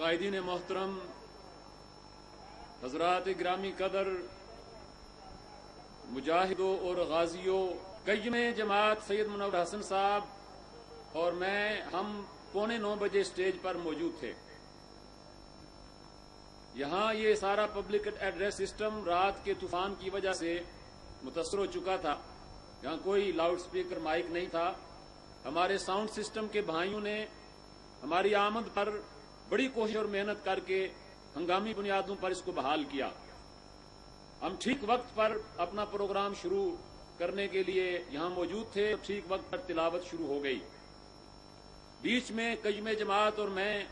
कायदीन मोहतरम हजरात ग्रामी कदर मुजाहिदों और गाजियों कई में जमात सैयद मुनवर हसन साहब और मैं, हम पौने नौ बजे स्टेज पर मौजूद थे। यहाँ ये सारा पब्लिक एड्रेस सिस्टम रात के तूफ़ान की वजह से मुतासर हो चुका था। यहाँ कोई लाउड स्पीकर, माइक नहीं था। हमारे साउंड सिस्टम के भाइयों ने हमारी आमद पर बड़ी कोशिश और मेहनत करके हंगामी बुनियादों पर इसको बहाल किया। हम ठीक वक्त पर अपना प्रोग्राम शुरू करने के लिए यहाँ मौजूद थे। ठीक वक्त पर तिलावत शुरू हो गई। बीच में कजम जमात और मैं।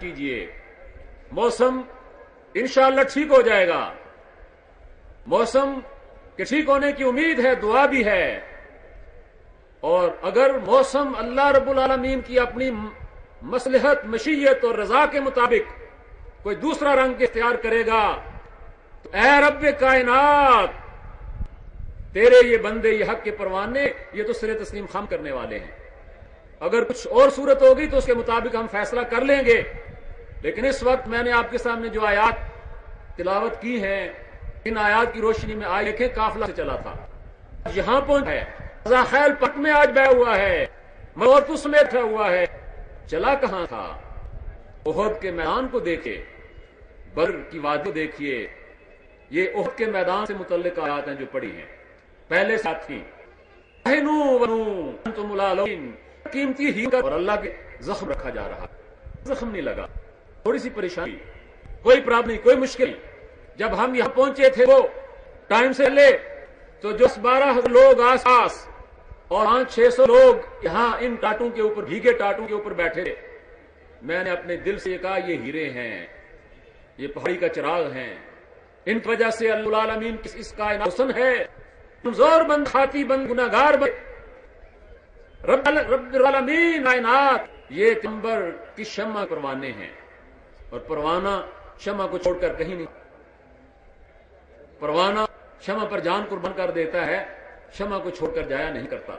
कीजिए। मौसम इंशाल्लाह ठीक हो जाएगा। मौसम के ठीक होने की उम्मीद है, दुआ भी है। और अगर मौसम अल्लाह रब्बुल आलमीन की अपनी मसलहत, मशीयत और रजा के मुताबिक कोई दूसरा रंग इख्तियार करेगा तो ए रब कायनात, तेरे ये बंदे, ये हक के परवाने, ये तो सिरे तस्लीम खम करने वाले हैं। अगर कुछ और सूरत होगी तो उसके मुताबिक हम फैसला कर लेंगे। लेकिन इस वक्त मैंने आपके सामने जो आयात तिलावत की है, इन आयात की रोशनी में आए, देखें, काफिला से चला था। यहाँ पहुँच है पट में आज बह हुआ है मोरतुस में बैठा हुआ है। चला कहाँ था? ओहद के मैदान को देखे, बर की वादी देखिए। ये ओहद के मैदान से मुतल आयात हैं जो पढ़ी हैं। पहले साथी कीमती ही और अल्लाह के जख्म रखा जा रहा जख्म नहीं लगा। थोड़ी सी परेशानी। कोई प्रॉब्लम नहीं, कोई मुश्किल जब हम यहाँ पहुँचे थे वो टाइम से ले तो जो बारह लोग आस पास और पाँच, छह सौ लोग यहाँ इन टाटों के ऊपर, भीगे टाटों के ऊपर बैठे थे। मैंने अपने दिल से कहा, ये हीरे हैं, ये पहाड़ी का चिराग हैं। इन वजह से अल्लामीन इसका हुसन है। कमज़ोर बंद खाती बंद गुनागार बंद रबालमीन कायनात, ये तिम्बर की शमा परवाने हैं। और परवाना शमा को छोड़कर कहीं नहीं। परवाना क्षमा पर जान कुर्बान कर देता है, क्षमा को छोड़कर जाया नहीं करता।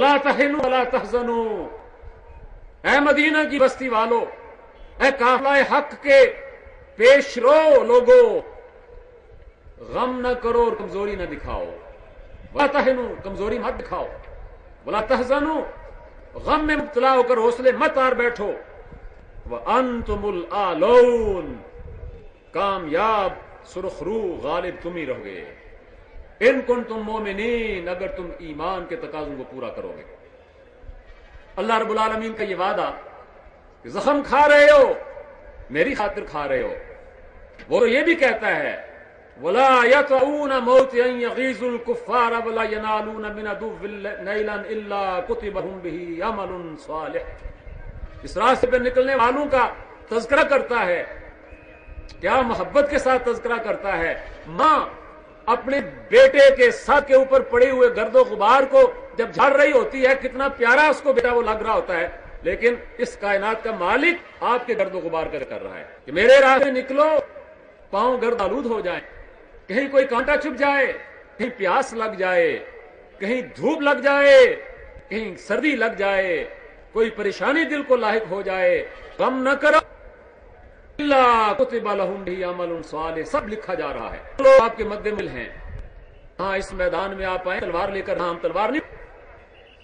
ला तहनु अला तहजनु। ए मदीना की बस्ती वालो ए काफला हक के पेश रो लोगो। गम न करो और कमज़ोरी न दिखाओ। वला तहनु कमज़ोरी मत दिखाओ। वला तहजनु, गम में मुबतला होकर हौसले मत आर बैठो। वह अंतुमुल आलोन, कामयाब, सुरखरू, गालिब तुम ही रहोगे। इन कुन तुम मोमिन अगर तुम ईमान के तकाजों को पूरा करोगे। अल्लाह रब्बुल आलमीन का ये वादा जख्म खा रहे हो, मेरी खातिर खा रहे हो। वो तो ये भी कहता है इस रास्ते पर निकलने वालों का तज़किरा करता है क्या मोहब्बत के साथ तस्करा करता है माँ अपने बेटे के सर के ऊपर पड़े हुए गर्दो गुबार को जब झाड़ रही होती है कितना प्यारा उसको बेटा वो लग रहा होता है लेकिन इस कायनात का मालिक आपके गर्दो गुबार कर, कर रहा है कि मेरे रास्ते निकलो पाँव गर्द आलूद हो जाए कहीं कोई कांटा चुप जाए, कहीं प्यास लग जाए, कहीं धूप लग जाए, कहीं सर्दी लग जाए, कोई परेशानी दिल को लायक हो जाए कम न करो। सब लिखा जा रहा है। लोग आपके मध्य मिल हैं। हाँ इस मैदान में आप आए, तलवार लेकर हाँ हम तलवार नहीं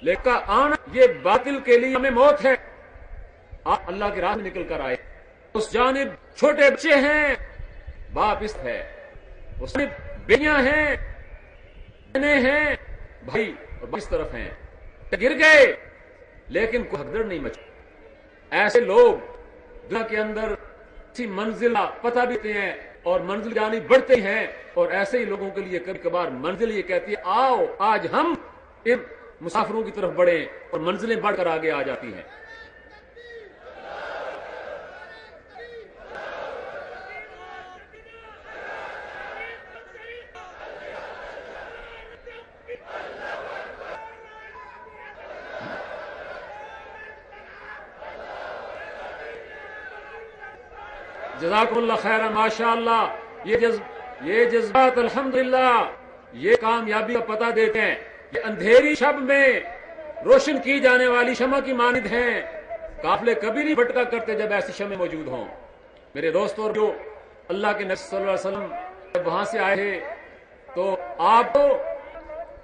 लेकर आना, ये बातिल के लिए हमें मौत है। आप अल्लाह की राह निकल कर आए। उस जानब छोटे बच्चे हैं, बाप इस है। उसमें बेटियाँ हैं बहने हैं, भाई, और इस तरफ़ हैं। गिर गए, लेकिन कोई हकदड़ नहीं मचा। ऐसे लोग दुनिया के अंदर सी मंजिल पता भी हैं, और मंजिल जानी बढ़ते हैं, और ऐसे ही लोगों के लिए कभी कभार मंजिल ये कहती है, आओ, आज हम इन मुसाफिरों की तरफ़ बढ़े, और मंजिलें बढ़कर आगे आ जाती हैं। जजाकुल्ला खैर माशा ये ये जज्बात अल्हम्दुलिल्लाह। ये कामयाबी का पता देते हैं। ये अंधेरी शब में रोशन की जाने वाली शमा की मानद हैं। काफले कभी नहीं भटका करते जब ऐसी शमें मौजूद हों। मेरे दोस्तों जो अल्लाह के नबी जब वहाँ से आए तो आपको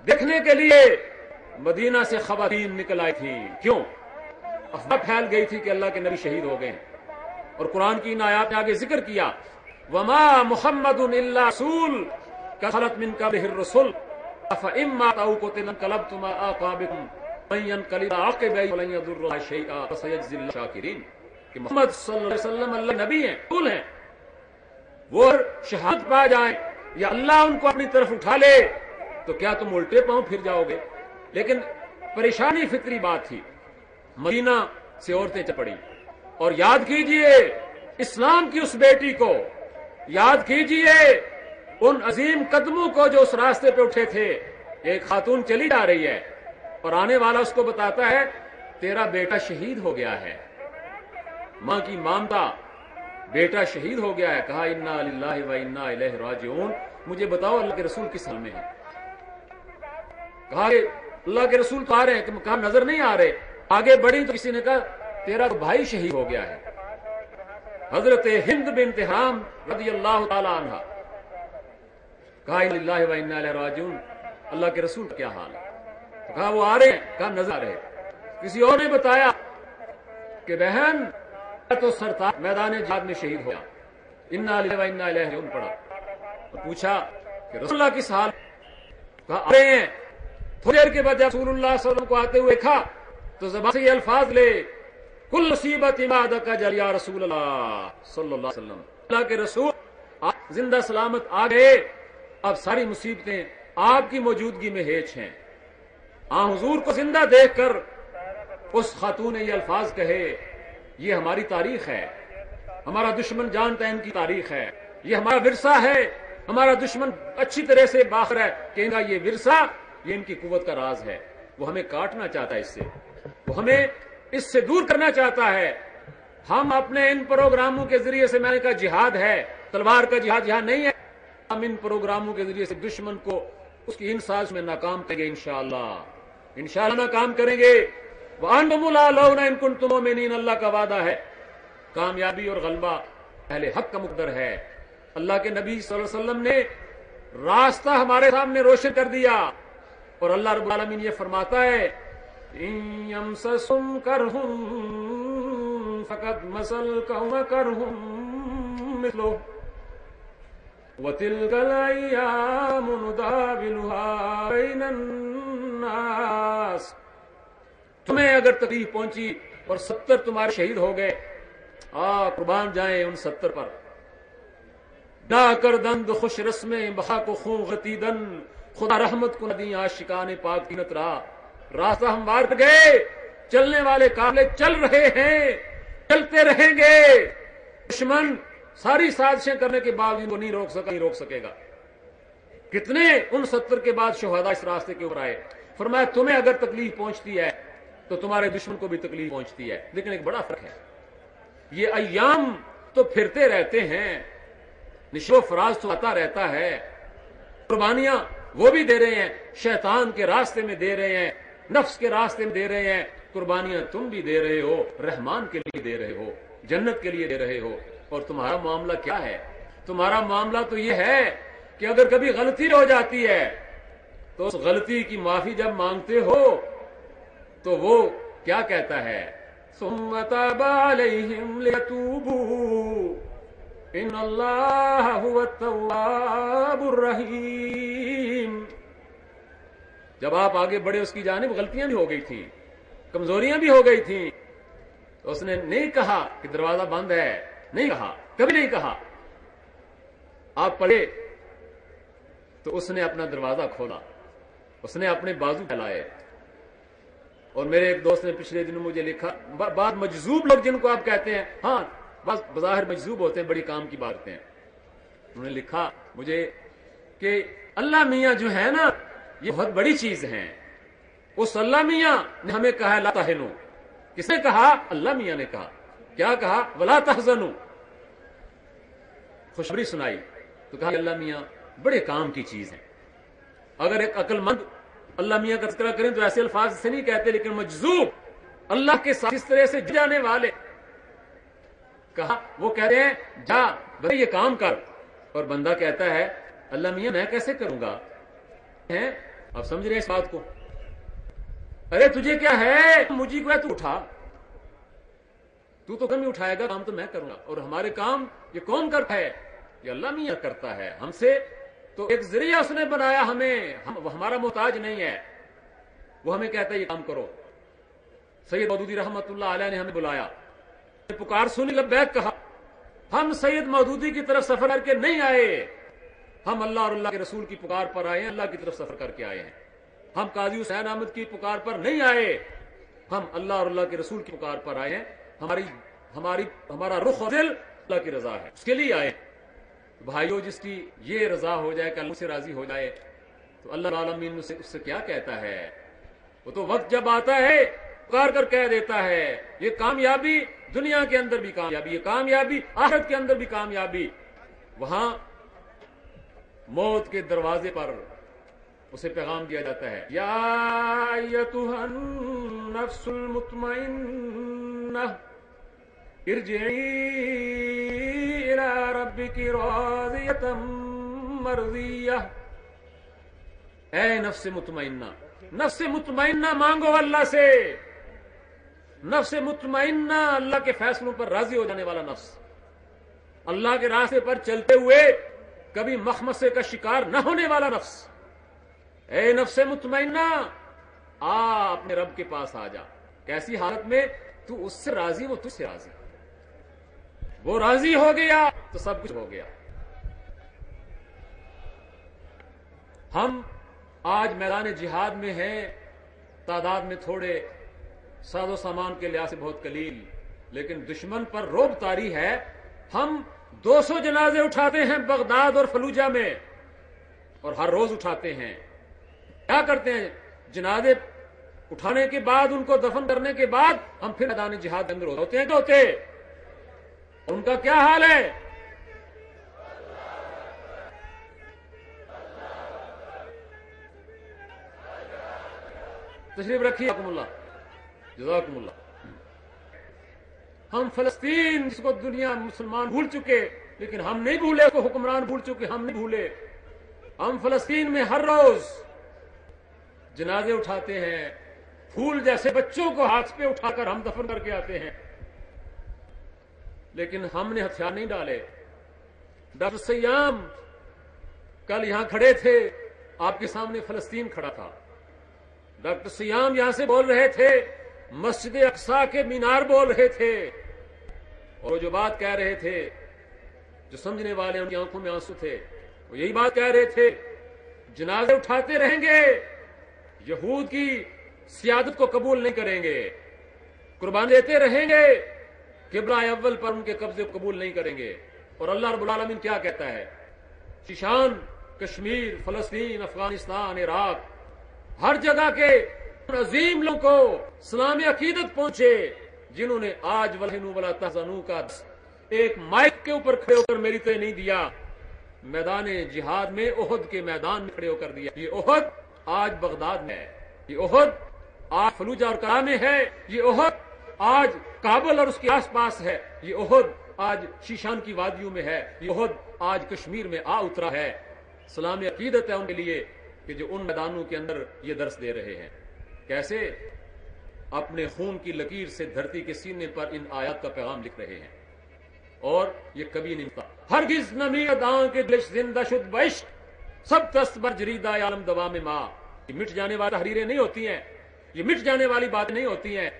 देखने के लिए मदीना से खबरतीन निकल आई थी। क्यों? अफवाह फैल गई थी कि अल्लाह के नबी शहीद हो गए और कुरान की इन आयात आगे ज़िक्र किया, वमा मोहम्मद रसूल मोहम्मद नबी हैं, रसूल हैं। वो शहादत पा जाए, या अल्लाह उनको अपनी तरफ़ उठा ले तो क्या तुम उल्टे पाँव फिर जाओगे? लेकिन परेशानी फिक्री बात थी। मदीना से औरतें चपड़ी और याद कीजिए इस्लाम की उस बेटी को। याद कीजिए उन अजीम कदमों को जो उस रास्ते पे उठे थे। एक खातून चली जा रही है और आने वाला उसको बताता है, तेरा बेटा शहीद हो गया है। माँ की ममता, बेटा शहीद हो गया है। कहा, इन्ना व इन्ना राजून मुझे बताओ, अल्लाह के रसूल किस हाल में है? कहा, अल्लाह के रसूल तो आ रहे हैं कहा, नज़र नहीं आ रहे? आगे बढ़ी तो किसी ने कहा तेरा तो भाई शहीद हो गया है। हज़रत हिंद बिन तिहाम रदी अल्लाह कहा राजून अल्लाह के रसूल क्या हाल है? तो कहा, वो आ रहे हैं, कहा, नज़र आ रहे किसी और ने बताया कि बहन तो सरतार मैदान जहाद में शहीद हो इन्ना इन्ना पड़ा तो पूछा कि रसुल्ला किस हाल? कहा, आ रहे हैं। थोड़ी देर के बाद जब रसूलुल्लाह को आते हुए देखा तो जबान से ये अल्फाज ले कुल मुसीबत इमाद का ज़रिया रसूल अल्लाह के रसूल ज़िंदा सलामत आ गए अब सारी मुसीबतें आपकी मौजूदगी में हेच हैं। आ हुजूर को ज़िंदा देखकर उस खातून ने ये अल्फाज कहे, ये हमारी तारीख है। हमारा दुश्मन जानता है इनकी तारीख है। ये हमारा विरसा है। हमारा दुश्मन अच्छी तरह से बाहर है। कि इनका ये विरसा, ये इनकी कुवत का राज है। वो हमें काटना चाहता है इससे। वो हमें इससे दूर करना चाहता है। हम अपने इन प्रोग्रामों के ज़रिए से, मैंने कहा, जिहाद है। तलवार का जिहाद यहाँ नहीं है। हम इन प्रोग्रामों के ज़रिए से दुश्मन को उसकी इन साज में नाकाम करेंगे इनशाला इनशाला नाकाम करेंगे। में अल्लाह का वादा है। कामयाबी और गलबा पहले हक का मुकदर है। अल्लाह के नबी वसल्लम ने रास्ता हमारे सामने रोशन कर दिया। और अल्लाह रबालमीन ये फरमाता है यमससुम करहुम फकत मसल कौम करहुम वतिल गलायास तुम्हें अगर तकलीफ़ पहुँची और सत्तर तुम्हारे शहीद हो गए, आ, कुर्बान जाए उन सत्तर पर। ना कर दंद, खुश रस्में, बहा को खूं गतीदन खुदा रहमत को नदी आशिकान पाक कीनत रहा रास्ता हम मार गए, चलने वाले काफले चल रहे हैं, चलते रहेंगे। दुश्मन सारी साजिशें करने के बावजूद वो नहीं रोक सका, नहीं रोक सकेगा। कितने उन सत्तर के बाद शोहदा इस रास्ते के ऊपर आए? फरमाया, तुम्हें अगर तकलीफ़ पहुँचती है तो तुम्हारे दुश्मन को भी तकलीफ़ पहुँचती है। लेकिन एक बड़ा फ़र्क है। ये अयाम तो फिरते रहते हैं, निशो फराज तो आता रहता है। कुर्बानियाँ वो भी दे रहे हैं, शैतान के रास्ते में दे रहे हैं। नफ्स के रास्ते में दे रहे हैं, कुर्बानियाँ तुम भी दे रहे हो, रहमान के लिए दे रहे हो, जन्नत के लिए दे रहे हो। और तुम्हारा मामला क्या है? तुम्हारा मामला तो ये है कि अगर कभी गलती हो जाती है तो उस गलती की माफ़ी जब मांगते हो तो वो क्या कहता है? इन रहीम। जब आप आगे बढ़े, उसकी जानब गलतियाँ भी हो गई थी, कमजोरियाँ भी हो गई थी तो उसने नहीं कहा कि दरवाज़ा बंद है, नहीं कहा, कभी नहीं कहा। आप पढ़े तो उसने अपना दरवाज़ा खोला, उसने अपने बाजू फैलाए, और मेरे एक दोस्त ने पिछले दिनों मुझे लिखा बात मजजूब लोग जिनको आप कहते हैं हाँ बस बाहर मजजूब होते हैं, बड़ी काम की बातें हैं। उन्होंने लिखा मुझे कि, अल्लाह मियाँ जो है ना ये बहुत बड़ी चीज़ है। उस अल्लाह मियाँ ने हमें कहा ला तहनो। किसने कहा? अल्लाह मियाँ ने कहा। क्या कहा? वला तहजनु। खुशबरी सुनाई। तो कहा, अल्लाह मियाँ, बड़े काम की चीज़ है। अगर एक अकलमंद अल्लाह मियाँ का तस्करा करें तो ऐसे अल्फाज से नहीं कहते, लेकिन मजजूब अल्लाह के साथ इस तरह से जाने वाले कहा, वो कहते हैं, जा भाई ये काम कर। और बंदा कहता है, अल्लाह मियाँ, मैं कैसे करूँगा? हैं? आप समझ रहे इस बात को? अरे, तुझे क्या है? मुझे को तू उठा। तू तो कम ही उठाएगा, काम तो मैं करूँगा। और हमारे काम, ये कौन करता है? ये अल्लाह मियाँ करता है हमसे। तो एक ज़रिया उसने बनाया हमें। हम हमारा मोहताज नहीं है। वो हमें कहता है, ये काम करो। सैयद मदूदी रहमत ने हमें बुलाया। पुकार सुनी लब्बैक कहा, हम सैयद मदूदी की तरफ़ सफ़र करके नहीं आए। हम अल्लाह और अल्लाह के रसूल की पुकार पर आए हैं, अल्लाह की तरफ़ सफ़र करके आए हैं। हम काजी हुसैन अहमद की पुकार पर नहीं आए। हम अल्लाह और अल्लाह के रसूल की पुकार पर आए हैं। हमारी हमारी, हमारा रुख दिल अल्लाह की रजा है। उसके लिए आए भाइयों, जिसकी ये रजा हो जाए, कल से राज़ी हो जाए तो अल्लाह आलमीन उससे उससे क्या कहता है? वो तो वक्त जब आता है, पुकार कर कह देता है, ये कामयाबी दुनिया के अंदर भी कामयाबी, ये कामयाबी आहत के अंदर भी कामयाबी। वहाँ मौत के दरवाजे पर उसे पैगाम दिया जाता है। या नफ्स मुतमइन्ना नफ्स मुतमइन्ना मांगो अल्लाह से। नफ्स मुतमइन्ना अल्लाह के फैसलों पर राज़ी हो जाने वाला नफ्स। अल्लाह के रास्ते पर चलते हुए कभी मखमसे का शिकार न होने वाला नफ्स। ए नफ्स मुतमइन्ना आ अपने रब के पास आ जा। कैसी हालत में तू उससे राज़ी, वो तुझसे राज़ी। वो राज़ी हो गया तो सब कुछ हो गया। हम आज मैदान जिहाद में हैं, तादाद में थोड़े साजो सामान के लिहाज से बहुत कलील, लेकिन दुश्मन पर रोब तारी है। हम 200 जनाजे उठाते हैं बगदाद और फलूजा में और हर रोज उठाते हैं। क्या करते हैं? जनाजे उठाने के बाद, उनको दफन करने के बाद हम फिर मैदान जिहाद अंदर होते हैं होते उनका क्या हाल है? तशरीफ़ रखिए जजाकमुल्ला हम फलस्तीन, जिसको दुनिया मुसलमान भूल चुके, लेकिन हम नहीं भूले को हुक्मरान भूल चुके, हम नहीं भूले। हम फलस्तीन में हर रोज जनाजे उठाते हैं, फूल जैसे बच्चों को हाथ पे उठाकर हम दफन करके आते हैं। लेकिन हमने हथियार नहीं डाले। डॉक्टर सयाम कल यहाँ खड़े थे, आपके सामने फलस्तीन खड़ा था। डॉक्टर सयाम यहाँ से बोल रहे थे, मस्जिद अक्सा के मीनार बोल रहे थे। और वो जो बात कह रहे थे, जो समझने वाले उनकी आँखों में आँसू थे, वो यही बात कह रहे थे, जनाजे उठाते रहेंगे, यहूद की सियादत को कबूल नहीं करेंगे, कुर्बान देते रहेंगे, किबरा अव्वल पर उनके कब्जे कबूल नहीं करेंगे। और अल्लाह रबालमीन क्या कहता है? शीशान, कश्मीर, फलस्तीन, अफ़गानिस्तान, इराक, हर जगह के अजीम लोगों को सलामी अकीदत पहुँचे। जिन्होंने आज वलहनू वला तहजनू का एक माइक के ऊपर खड़े होकर मेरी तो नहीं दिया, मैदान जिहाद में ओहद के मैदान में खड़े होकर दिया। ये ओहद आज बगदाद में है। ये ओहद आज फलूजा और करा में है। ये ओहद आज काबुल और उसके आसपास है। ये ओहद आज शीशान की वादियों में है। ये ओहद आज कश्मीर में आ उतरा है। सलाम अकीदत है उनके लिए कि जो उन मैदानों के अंदर ये दर्श दे रहे हैं। कैसे? अपने खून की लकीर से धरती के सीने पर इन आयात का पैगाम लिख रहे हैं। और ये कभी नहीं था हर किस नमी के दिश ज़िंदा शुद्ध वैश्ट सब तस्बर जरीदा आलम दवा में माँ। ये मिट जाने वाली हरीरें नहीं होती हैं। ये मिट जाने वाली बातें नहीं होती हैं।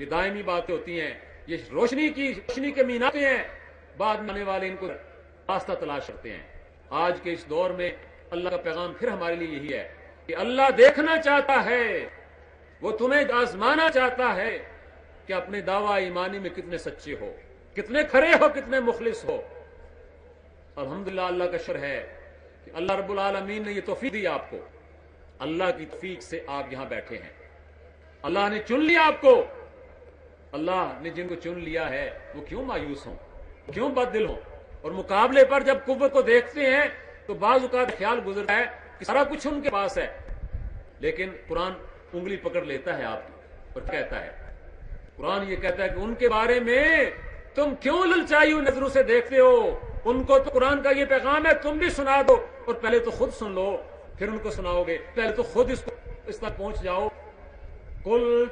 ये दायमी बातें होती हैं। ये रोशनी की, रोशनी के मीनाते हैं। बाद में आने वाले इनको रास्ता तलाश करते हैं। आज के इस दौर में अल्लाह का पैगाम फिर हमारे लिए यही है कि अल्लाह देखना चाहता है। वो तुम्हें आजमाना चाहता है कि अपने दावा ईमानी में कितने सच्चे हो, कितने खरे हो, कितने मुखलिस हो। अलहमदुल्ला अल्लाह का शर है कि अल्लाह रब्बुल आलमीन ने ये तोफीक दी आपको। अल्लाह की तफीक से आप यहाँ बैठे हैं। अल्लाह ने चुन लिया आपको। अल्लाह ने जिनको चुन लिया है, वो क्यों मायूस हो? क्यों बददिल हो? और मुकाबले पर जब कुत को देखते हैं तो बाज ख्याल गुजरता है कि सारा कुछ उनके पास है। लेकिन कुरान उंगली पकड़ लेता है आपकी और कहता है, कुरान ये कहता है कि उनके बारे में तुम क्यों ललचाई हुई नज़रों से देखते हो? उनको तो कुरान का ये पैगाम है, तुम भी सुना दो और पहले तो खुद सुन लो, फिर उनको सुनाओगे। पहले तो खुद इसको, इस तक पहुँच जाओ। कुल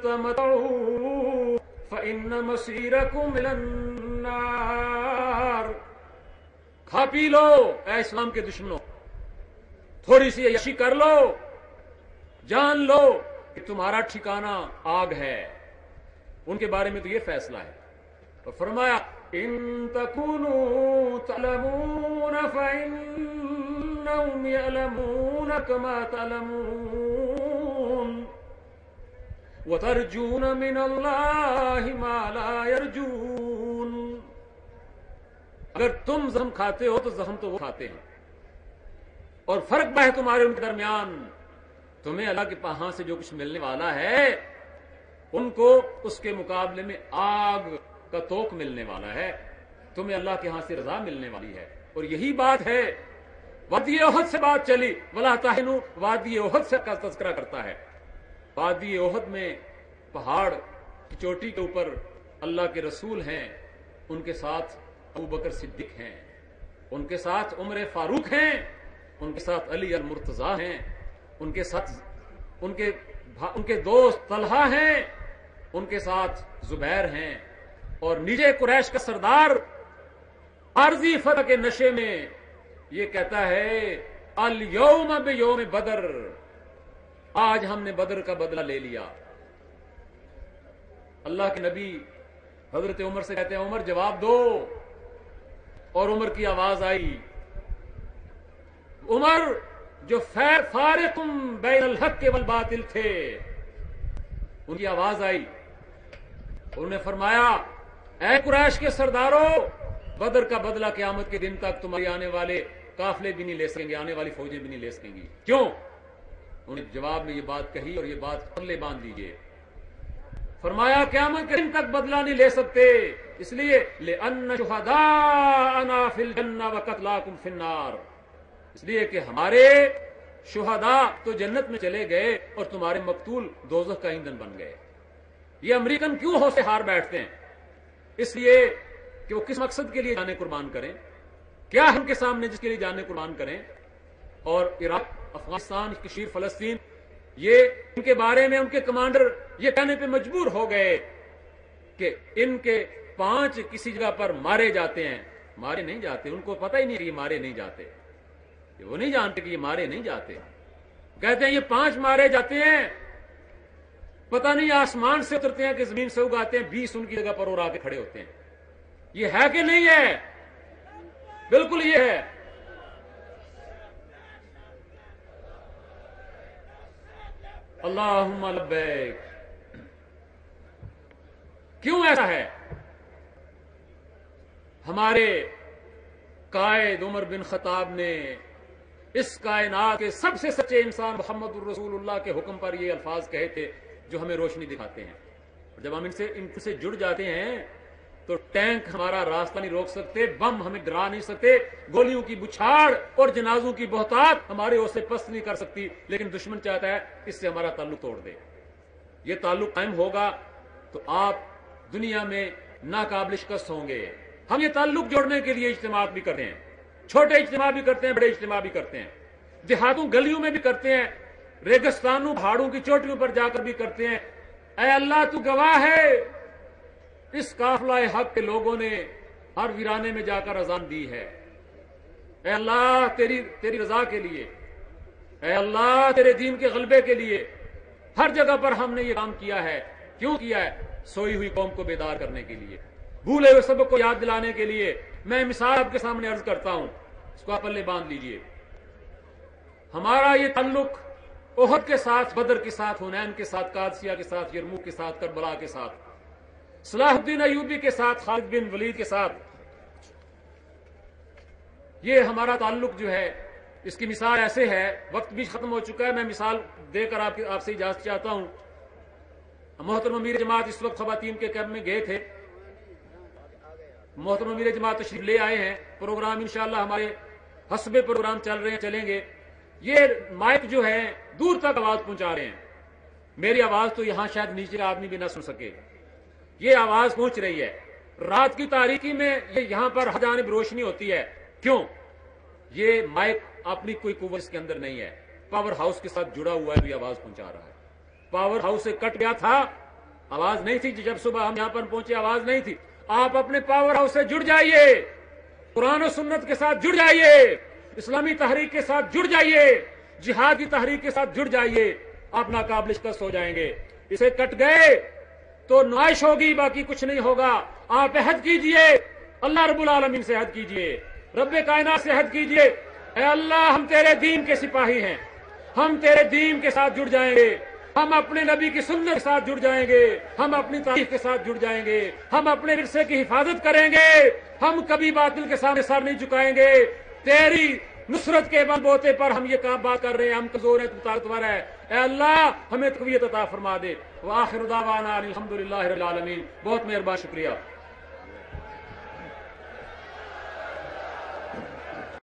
खा पी लो, ऐ इस्लाम के दुश्मनों। थोड़ी सी यशी कर लो, जान लो कि तुम्हारा ठिकाना आग है। उनके बारे में तो ये फैसला है। तो फरमाया, इन तकुनू तलमून फइन्नहुम कमा तलमून। मिन अल्लाह अगर तुम जहम खाते हो तो जहम तो वो खाते हैं। और फ़र्क है तुम्हारे उनके दरमियान। तुम्हें अल्लाह के पहां से जो कुछ मिलने वाला है, उनको उसके मुकाबले में आग का तोक मिलने वाला है। तुम्हें अल्लाह के यहाँ से रजा मिलने वाली है। और यही बात है, वादी ओहद से बात चली, वला वादी ओहद से का तस्करा करता है। वादी ओहद में पहाड़ की चोटी के ऊपर अल्लाह के रसूल हैं, उनके साथ अबू बकर सिद्दीक हैं, उनके साथ उम्र फारूक हैं, उनके साथ अली अल मुर्तजा हैं उनके साथ, उनके उनके दोस्त तलहा हैं, उनके साथ जुबैर हैं। और निजे कुरैश का सरदार आरजी फतह के नशे में ये कहता है, अल योम योम बदर, आज हमने बदर का बदला ले लिया। अल्लाह के नबी हज़रत उमर से कहते हैं, उमर, जवाब दो। और उमर की आवाज़ आई, उमर जो फैर फारिकुम बैन हक केवल बातिल थे। उनकी आवाज़ आई। उन्होंने फरमाया, ऐ कुरैश के सरदारों, बदर का बदला क्यामत के दिन तक तुम्हारे आने वाले काफले भी नहीं ले सकेंगे, आने वाली फौजें भी नहीं ले सकेंगी। क्यों? उन्हें जवाब में ये बात कही और ये बात पल्ले बाँध लीजिए। फरमाया, क्यामत के दिन तक बदला नहीं ले सकते, इसलिए ले अन्न शुहदा फिल जन्ना व कतलाकुम फिन्नार। इसलिए कि हमारे शुहदा तो जन्नत में चले गए और तुम्हारे मकतूल दोजह का ईंधन बन गए। ये अमेरिकन क्यों होश हार बैठते हैं? इसलिए कि वो किस मकसद के लिए जाने कुर्बान करें? क्या है उनके सामने जिसके लिए जाने कुर्बान करें? और इराक, अफ़गानिस्तान कशीर फलस्तीन, ये इनके बारे में उनके कमांडर ये कहने पे मजबूर हो गए कि इनके पाँच किसी जगह पर मारे जाते हैं। मारे नहीं जाते, उनको पता ही नहीं कि मारे नहीं जाते। वो नहीं जानते कि ये मारे नहीं जाते। कहते हैं, ये पाँच मारे जाते हैं। पता नहीं, आसमान से उतरते हैं कि ज़मीन से उगाते हैं, बीस उनकी जगह पर और आके खड़े होते हैं। ये है कि नहीं है? बिल्कुल ये है। अल्लाह क्यों ऐसा है? हमारे कायद उमर बिन खताब ने इस कायनात के सबसे सच्चे इंसान मोहम्मद रसूलुल्लाह के हुक्म पर ये अल्फाज कहे थे, जो हमें रोशनी दिखाते हैं। जब हम इनसे इनसे जुड़ जाते हैं तो टैंक हमारा रास्ता नहीं रोक सकते, बम हमें डरा नहीं सकते, गोलियों की बुछाड़ और जनाजों की बहुतात हमारे ओर से पस्त नहीं कर सकती, लेकिन दुश्मन चाहता है इससे हमारा ताल्लुक तोड़ दे। ये ताल्लुक कायम होगा तो आप दुनिया में नाकाबिल शिकस्त होंगे। हम ये ताल्लुक जोड़ने के लिए इज्तम भी कर रहे हैं। छोटे इज्तम भी करते हैं, बड़े इज्तम भी करते हैं। देहातों गलियों में भी करते हैं, रेगिस्तानों पहाड़ों की चोटियों पर जाकर भी करते हैं। अय अल्लाह, तू गवाह है। इस काफला हक के लोगों ने हर वीराने में जाकर अजान दी है। ए अल्लाह, तेरी तेरी रजा के लिए अल्लाह, तेरे दीन के गलबे के लिए, हर जगह पर हमने ये काम किया है। क्यों किया है? सोई हुई कौम को बेदार करने के लिए, भूले हुए सबक को याद दिलाने के लिए मैं मिसाल आपके सामने अर्ज़ करता हूँ। इसको आप पल्ले बाँध लीजिए। हमारा ये ताल्लुक ओहद के साथ, बदर के साथ, हुनैन के साथ, कादसिया के साथ यरमुख के साथ, करबला के साथ, सलाहुद्दीन अयूबी के साथ, खालिद बिन वलीद के साथ। ये हमारा ताल्लुक जो है, इसकी मिसाल ऐसे है, वक्त भी खत्म हो चुका है, मैं मिसाल देकर आपके, आपसे इजाज़त चाहता हूँ। मोहतरम अमीर जमात इस वक्त खवातीन के कैंप में गए थे। मोहतरम अमीर जमात तशरीफ़ ले आए हैं। प्रोग्राम इंशाला हमारे हसबे प्रोग्राम चल रहे हैं, चलेंगे। ये माइक जो है, दूर तक आवाज़ पहुँचा रहे हैं। मेरी आवाज़ तो यहाँ शायद नीचे आदमी भी ना सुन सके। ये आवाज़ पहुँच रही है। रात की तारीखी में ये यहाँ पर हजानिब रोशनी होती है। क्यों? ये माइक अपनी कोई कुवत इसके अंदर नहीं है। पावर हाउस के साथ जुड़ा हुआ है भी आवाज़ पहुँचा रहा है। पावर हाउस से कट गया था। आवाज़ नहीं थी जब सुबह हम यहाँ पर पहुँचे, आवाज़ नहीं थी। आप अपने पावर हाउस से जुड़ जाइए। कुरान सुन्नत के साथ जुड़ जाइए। इस्लामी तहरीक के साथ जुड़ जाइए। जिहाद की तहरीक के साथ जुड़ जाइए। आप नाकाबिल शिकस्त हो जाएँगे। इसे कट गए तो नुआइश होगी, बाकी कुछ नहीं होगा। आप अहद कीजिए। अल्लाह रबुल आलमीन से हद कीजिए। रब कायनात से हद कीजिए। अल्लाह, हम तेरे दीन के सिपाही हैं। हम तेरे दीन के साथ जुड़ जाएँगे। हम अपने नबी की सुन्नत के साथ जुड़ जाएँगे, हम अपनी तारीफ़ के साथ जुड़ जाएँगे, हम अपने रिश्ते की हिफाजत करेंगे, हम कभी बातिल के सामने सर नहीं झुकाएँगे। तेरी नुसरत के बलबोते पर हम ये काम बात कर रहे हैं, हम कमज़ोर हैं ताकतवर है। अल्लाह, हमें तकवीत अता फरमा दे। वाखिर दावाना अलहमदुलिल्लाह बहुत मेहरबान, शुक्रिया।